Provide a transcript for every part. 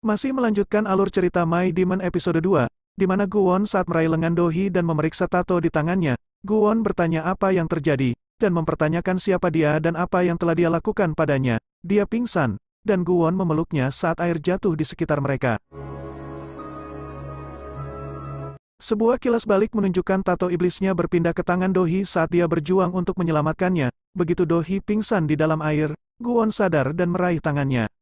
Masih melanjutkan alur cerita My Demon episode 2, di mana Guwon saat meraih lengan Dohi dan memeriksa tato di tangannya, Guwon bertanya apa yang terjadi, dan mempertanyakan siapa dia dan apa yang telah dia lakukan padanya. Dia pingsan, dan Guwon memeluknya saat air jatuh di sekitar mereka. Sebuah kilas balik menunjukkan tato iblisnya berpindah ke tangan Dohi saat dia berjuang untuk menyelamatkannya. Begitu Dohi pingsan di dalam air, Guwon sadar dan meraih tangannya.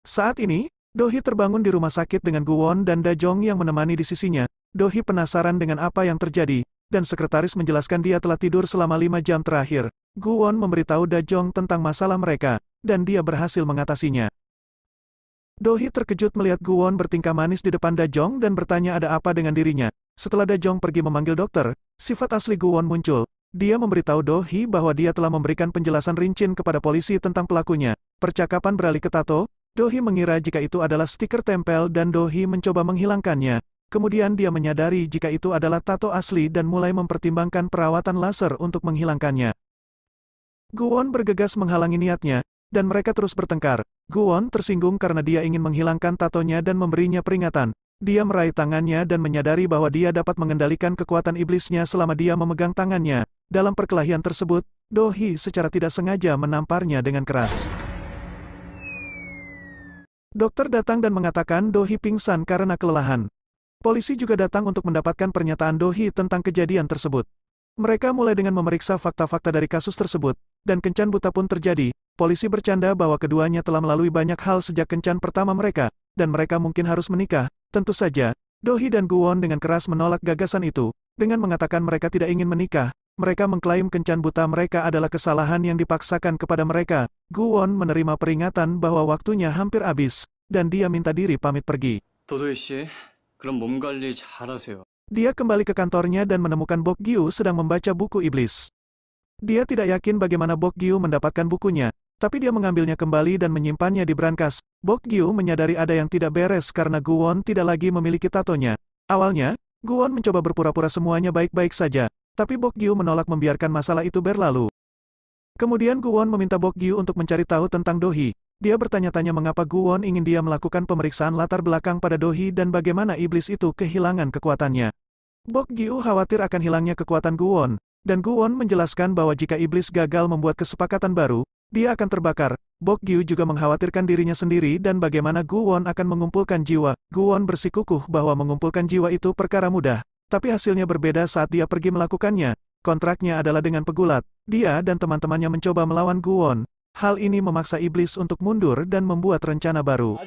Saat ini, Dohi terbangun di rumah sakit dengan Guwon dan Dajong yang menemani di sisinya. Dohi penasaran dengan apa yang terjadi, dan sekretaris menjelaskan dia telah tidur selama lima jam terakhir. Guwon memberitahu Dajong tentang masalah mereka, dan dia berhasil mengatasinya. Dohi terkejut melihat Guwon bertingkah manis di depan Dajong dan bertanya ada apa dengan dirinya. Setelah Dajong pergi memanggil dokter, sifat asli Guwon muncul. Dia memberitahu Dohi bahwa dia telah memberikan penjelasan rincin kepada polisi tentang pelakunya. Percakapan beralih ke tato, Dohi mengira jika itu adalah stiker tempel dan Dohi mencoba menghilangkannya. Kemudian dia menyadari jika itu adalah tato asli dan mulai mempertimbangkan perawatan laser untuk menghilangkannya. Guwon bergegas menghalangi niatnya, dan mereka terus bertengkar. Guwon tersinggung karena dia ingin menghilangkan tatonya dan memberinya peringatan. Dia meraih tangannya dan menyadari bahwa dia dapat mengendalikan kekuatan iblisnya selama dia memegang tangannya. Dalam perkelahian tersebut, Dohi secara tidak sengaja menamparnya dengan keras. Dokter datang dan mengatakan Dohi pingsan karena kelelahan. Polisi juga datang untuk mendapatkan pernyataan Dohi tentang kejadian tersebut. Mereka mulai dengan memeriksa fakta-fakta dari kasus tersebut, dan kencan buta pun terjadi. Polisi bercanda bahwa keduanya telah melalui banyak hal sejak kencan pertama mereka, dan mereka mungkin harus menikah. Tentu saja, Dohi dan Guwon dengan keras menolak gagasan itu, dengan mengatakan mereka tidak ingin menikah mereka mengklaim kencan buta mereka adalah kesalahan yang dipaksakan kepada mereka. Guwon menerima peringatan bahwa waktunya hampir habis, dan dia minta diri pamit pergi. Dia kembali ke kantornya dan menemukan Bok Gyu sedang membaca buku iblis. Dia tidak yakin bagaimana Bok Gyu mendapatkan bukunya, tapi dia mengambilnya kembali dan menyimpannya di brankas. Bok Gyu menyadari ada yang tidak beres karena Guwon tidak lagi memiliki tatonya. Awalnya, Guwon mencoba berpura-pura semuanya baik-baik saja, tapi Bok Gyu menolak membiarkan masalah itu berlalu. Kemudian Guwon meminta Bok Gyu untuk mencari tahu tentang Dohi. Dia bertanya-tanya mengapa Guwon ingin dia melakukan pemeriksaan latar belakang pada Dohi dan bagaimana iblis itu kehilangan kekuatannya. Bok Gyu khawatir akan hilangnya kekuatan Guwon, dan Guwon menjelaskan bahwa jika iblis gagal membuat kesepakatan baru, dia akan terbakar. Bok Gyu juga mengkhawatirkan dirinya sendiri dan bagaimana Guwon akan mengumpulkan jiwa. Guwon bersikukuh bahwa mengumpulkan jiwa itu perkara mudah, tapi hasilnya berbeda saat dia pergi melakukannya. Kontraknya adalah dengan pegulat. Dia dan teman-temannya mencoba melawan Guon. Hal ini memaksa iblis untuk mundur dan membuat rencana baru.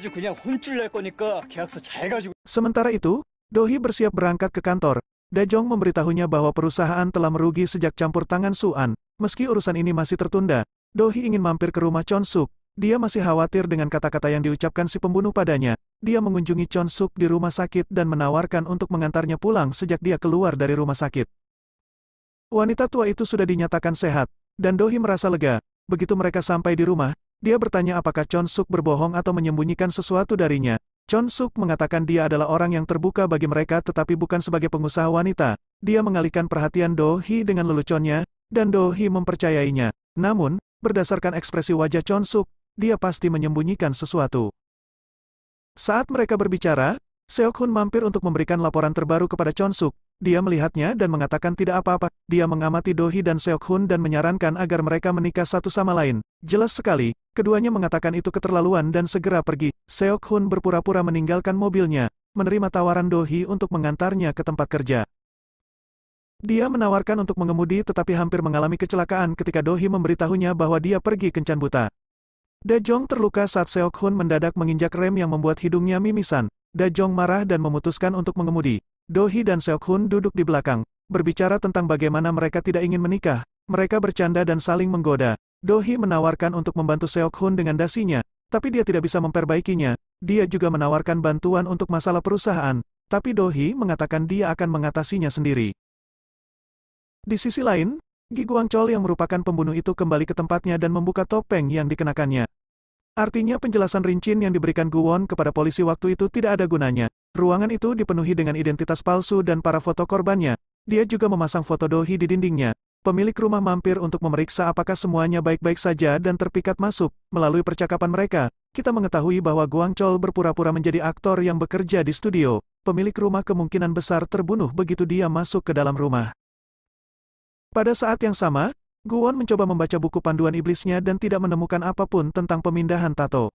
Sementara itu, Dohi bersiap berangkat ke kantor. Dajong memberitahunya bahwa perusahaan telah merugi sejak campur tangan Suan. Meski urusan ini masih tertunda, Dohi ingin mampir ke rumah Chonsuk. Dia masih khawatir dengan kata-kata yang diucapkan si pembunuh padanya. Dia mengunjungi Chon Suk di rumah sakit dan menawarkan untuk mengantarnya pulang sejak dia keluar dari rumah sakit. Wanita tua itu sudah dinyatakan sehat, dan Dohi merasa lega. Begitu mereka sampai di rumah, dia bertanya apakah Chon Suk berbohong atau menyembunyikan sesuatu darinya. Chon Suk mengatakan dia adalah orang yang terbuka bagi mereka tetapi bukan sebagai pengusaha wanita. Dia mengalihkan perhatian Do Hee dengan leluconnya, dan Do Hee mempercayainya. Namun, berdasarkan ekspresi wajah Chon Suk, dia pasti menyembunyikan sesuatu. Saat mereka berbicara, Seok Hun mampir untuk memberikan laporan terbaru kepada Chon Suk. Dia melihatnya dan mengatakan tidak apa-apa. Dia mengamati Dohi dan Seok Hun dan menyarankan agar mereka menikah satu sama lain. Jelas sekali, keduanya mengatakan itu keterlaluan dan segera pergi. Seok Hun berpura-pura meninggalkan mobilnya, menerima tawaran Dohi untuk mengantarnya ke tempat kerja. Dia menawarkan untuk mengemudi tetapi hampir mengalami kecelakaan ketika Dohi memberitahunya bahwa dia pergi kencan buta. Dajong terluka saat Seok Hun mendadak menginjak rem yang membuat hidungnya mimisan. Dajong marah dan memutuskan untuk mengemudi. Dohi dan Seok Hun duduk di belakang, berbicara tentang bagaimana mereka tidak ingin menikah. Mereka bercanda dan saling menggoda. Dohi menawarkan untuk membantu Seok Hun dengan dasinya, tapi dia tidak bisa memperbaikinya. Dia juga menawarkan bantuan untuk masalah perusahaan, tapi Dohi mengatakan dia akan mengatasinya sendiri. Di sisi lain, Gi Guangchol yang merupakan pembunuh itu kembali ke tempatnya dan membuka topeng yang dikenakannya. Artinya penjelasan rincin yang diberikan Guwon kepada polisi waktu itu tidak ada gunanya. Ruangan itu dipenuhi dengan identitas palsu dan para foto korbannya. Dia juga memasang foto Dohi di dindingnya. Pemilik rumah mampir untuk memeriksa apakah semuanya baik-baik saja dan terpikat masuk. Melalui percakapan mereka, kita mengetahui bahwa Guang Chol berpura-pura menjadi aktor yang bekerja di studio. Pemilik rumah kemungkinan besar terbunuh begitu dia masuk ke dalam rumah. Pada saat yang sama, Guwon mencoba membaca buku panduan iblisnya dan tidak menemukan apa pun tentang pemindahan tato.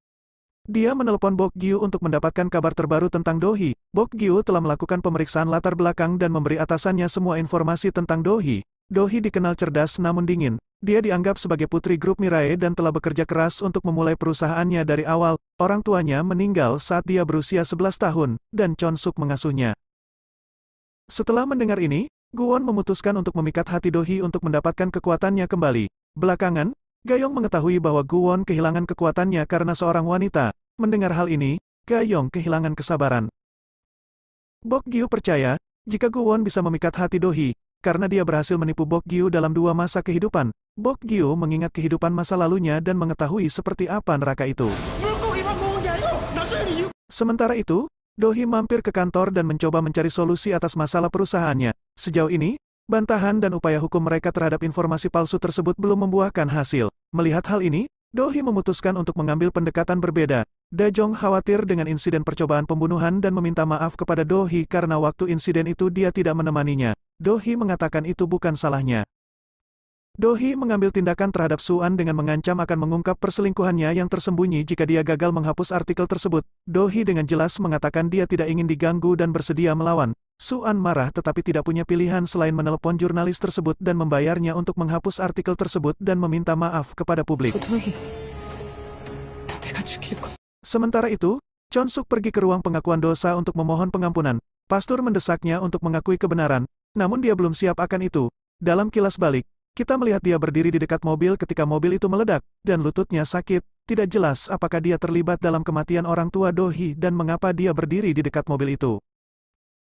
Dia menelepon Bok Gyu untuk mendapatkan kabar terbaru tentang Dohi. Bok Gyu telah melakukan pemeriksaan latar belakang dan memberi atasannya semua informasi tentang Dohi. Dohi dikenal cerdas namun dingin. Dia dianggap sebagai putri grup Mirae dan telah bekerja keras untuk memulai perusahaannya dari awal. Orang tuanya meninggal saat dia berusia 11 tahun, dan Chon Suk mengasuhnya. Setelah mendengar ini, Guwon memutuskan untuk memikat hati Dohi untuk mendapatkan kekuatannya kembali. Belakangan, Gayong mengetahui bahwa Guwon kehilangan kekuatannya karena seorang wanita. Mendengar hal ini, Gayong kehilangan kesabaran. Bok Gyu percaya, jika Guwon bisa memikat hati Dohi, karena dia berhasil menipu Bok Gyu dalam dua masa kehidupan, Bok Gyu mengingat kehidupan masa lalunya dan mengetahui seperti apa neraka itu. Sementara itu, Dohi mampir ke kantor dan mencoba mencari solusi atas masalah perusahaannya. Sejauh ini, bantahan dan upaya hukum mereka terhadap informasi palsu tersebut belum membuahkan hasil. Melihat hal ini, Dohi memutuskan untuk mengambil pendekatan berbeda. Dajong khawatir dengan insiden percobaan pembunuhan dan meminta maaf kepada Dohi karena waktu insiden itu dia tidak menemaninya. Dohi mengatakan itu bukan salahnya. Dohi mengambil tindakan terhadap Suan dengan mengancam akan mengungkap perselingkuhannya yang tersembunyi jika dia gagal menghapus artikel tersebut. Dohi dengan jelas mengatakan dia tidak ingin diganggu dan bersedia melawan. Suan marah tetapi tidak punya pilihan selain menelepon jurnalis tersebut dan membayarnya untuk menghapus artikel tersebut dan meminta maaf kepada publik. Sementara itu, Chon Suk pergi ke ruang pengakuan dosa untuk memohon pengampunan. Pastor mendesaknya untuk mengakui kebenaran, namun dia belum siap akan itu. Dalam kilas balik, kita melihat dia berdiri di dekat mobil ketika mobil itu meledak, dan lututnya sakit. Tidak jelas apakah dia terlibat dalam kematian orang tua Dohi dan mengapa dia berdiri di dekat mobil itu.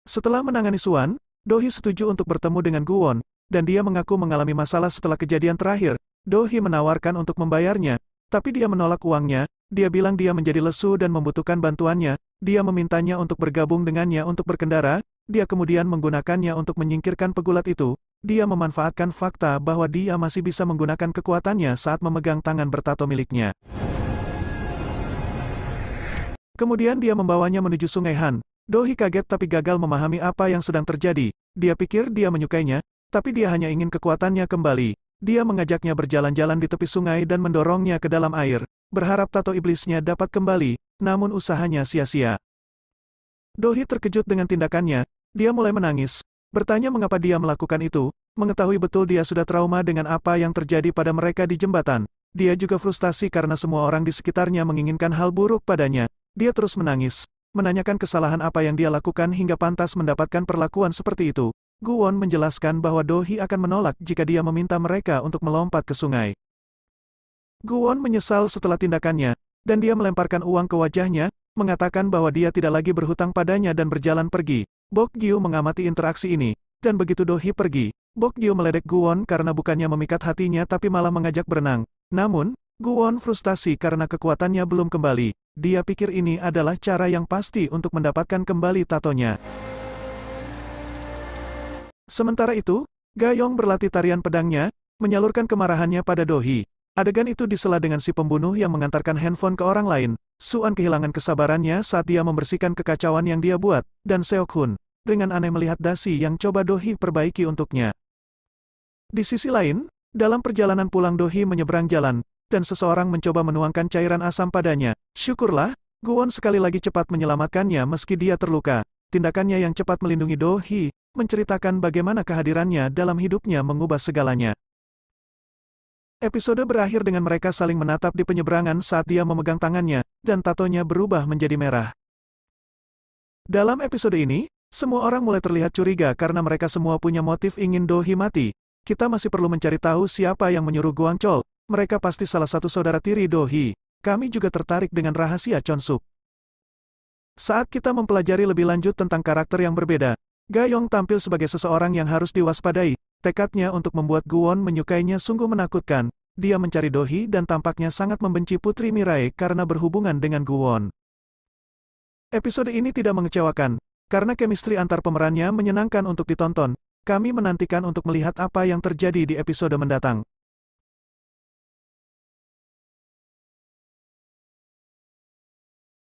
Setelah menangani Suan, Dohi setuju untuk bertemu dengan Guwon, dan dia mengaku mengalami masalah setelah kejadian terakhir. Dohi menawarkan untuk membayarnya, tapi dia menolak uangnya, dia bilang dia menjadi lesu dan membutuhkan bantuannya, dia memintanya untuk bergabung dengannya untuk berkendara, dia kemudian menggunakannya untuk menyingkirkan pegulat itu, dia memanfaatkan fakta bahwa dia masih bisa menggunakan kekuatannya saat memegang tangan bertato miliknya. Kemudian dia membawanya menuju sungai Han, Dohi kaget tapi gagal memahami apa yang sedang terjadi. Dia pikir dia menyukainya, tapi dia hanya ingin kekuatannya kembali. Dia mengajaknya berjalan-jalan di tepi sungai dan mendorongnya ke dalam air, berharap tato iblisnya dapat kembali, namun usahanya sia-sia. Dohi terkejut dengan tindakannya, dia mulai menangis, bertanya mengapa dia melakukan itu, mengetahui betul dia sudah trauma dengan apa yang terjadi pada mereka di jembatan. Dia juga frustasi karena semua orang di sekitarnya menginginkan hal buruk padanya. Dia terus menangis, menanyakan kesalahan apa yang dia lakukan hingga pantas mendapatkan perlakuan seperti itu. Guwon menjelaskan bahwa Dohi akan menolak jika dia meminta mereka untuk melompat ke sungai. Guwon menyesal setelah tindakannya, dan dia melemparkan uang ke wajahnya, mengatakan bahwa dia tidak lagi berhutang padanya dan berjalan pergi. Bok Gyu mengamati interaksi ini, dan begitu Dohi pergi, Bok Gyu meledek Guwon karena bukannya memikat hatinya tapi malah mengajak berenang. Namun, Guwon frustasi karena kekuatannya belum kembali. Dia pikir ini adalah cara yang pasti untuk mendapatkan kembali tatonya. Sementara itu, Gayong berlatih tarian pedangnya, menyalurkan kemarahannya pada Dohi. Adegan itu disela dengan si pembunuh yang mengantarkan handphone ke orang lain. Suan kehilangan kesabarannya saat dia membersihkan kekacauan yang dia buat, dan Seok Hun, dengan aneh melihat dasi yang coba Dohi perbaiki untuknya. Di sisi lain, dalam perjalanan pulang Dohi menyeberang jalan, dan seseorang mencoba menuangkan cairan asam padanya. Syukurlah, Guwon sekali lagi cepat menyelamatkannya meski dia terluka. Tindakannya yang cepat melindungi Do Hee, menceritakan bagaimana kehadirannya dalam hidupnya mengubah segalanya. Episode berakhir dengan mereka saling menatap di penyeberangan saat dia memegang tangannya, dan tatonya berubah menjadi merah. Dalam episode ini, semua orang mulai terlihat curiga karena mereka semua punya motif ingin Do Hee mati. Kita masih perlu mencari tahu siapa yang menyuruh Guang Chol, mereka pasti salah satu saudara tiri Dohi. Kami juga tertarik dengan rahasia Chonsuk. Saat kita mempelajari lebih lanjut tentang karakter yang berbeda, Gayong tampil sebagai seseorang yang harus diwaspadai. Tekadnya untuk membuat Guwon menyukainya sungguh menakutkan. Dia mencari Dohi dan tampaknya sangat membenci Putri Mirai karena berhubungan dengan Guwon. Episode ini tidak mengecewakan, karena chemistry antar pemerannya menyenangkan untuk ditonton. Kami menantikan untuk melihat apa yang terjadi di episode mendatang.